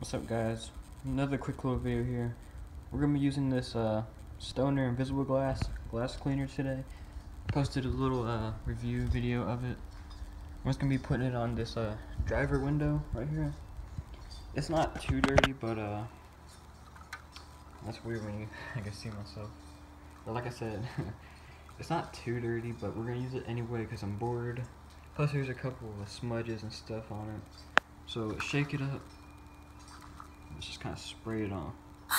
What's up guys? Another quick little video here. We're gonna be using this uh, Stoner Invisible Glass glass cleaner today. Posted a little uh, review video of it. I'm just gonna be putting it on this uh, driver window right here. It's not too dirty, but uh, that's weird when you I can see myself. But like I said, it's not too dirty, but we're gonna use it anyway because I'm bored. Plus there's a couple of smudges and stuff on it. So shake it up. Let's just kind of spray it on.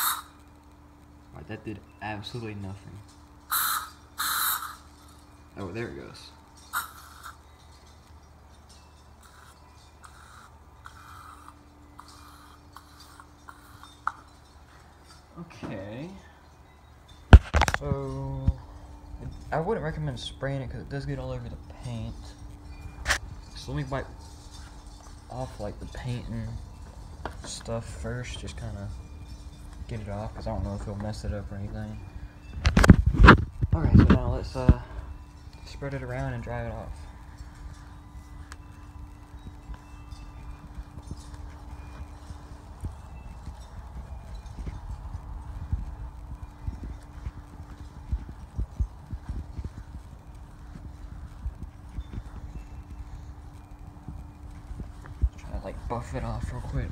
Alright, that did absolutely nothing. Oh, there it goes. Okay. So, I wouldn't recommend spraying it because it does get all over the paint. So let me wipe off like the paint and stuff first, just kind of get it off because I don't know if it'll mess it up or anything. Alright, so now let's uh, spread it around and dry it off. Try to like buff it off real quick.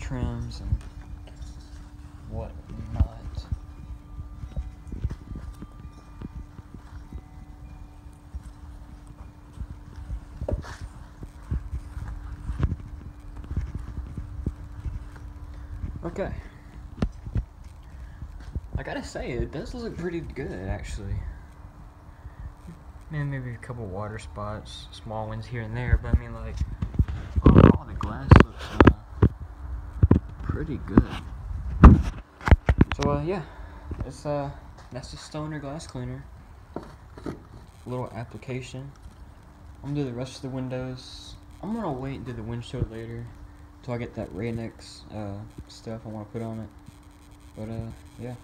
Trims and whatnot. Okay. I gotta say, it does look pretty good, actually. Man, maybe a couple water spots, small ones here and there, but I mean, like, overall, the glass looks uh, pretty good. So, uh, yeah, it's uh, that's the Stoner glass cleaner. Little application. I'm gonna do the rest of the windows. I'm gonna wait and do the windshield later, until I get that Rain-X uh, stuff I want to put on it. But uh, yeah.